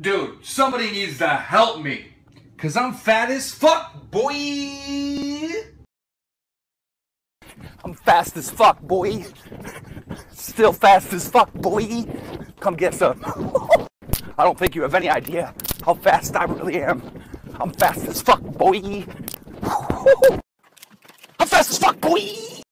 Dude, somebody needs to help me. Cause I'm fat as fuck, boy. I'm fast as fuck, boy. Still fast as fuck, boy. Come get some. I don't think you have any idea how fast I really am. I'm fast as fuck, boy. I'm fast as fuck, boy.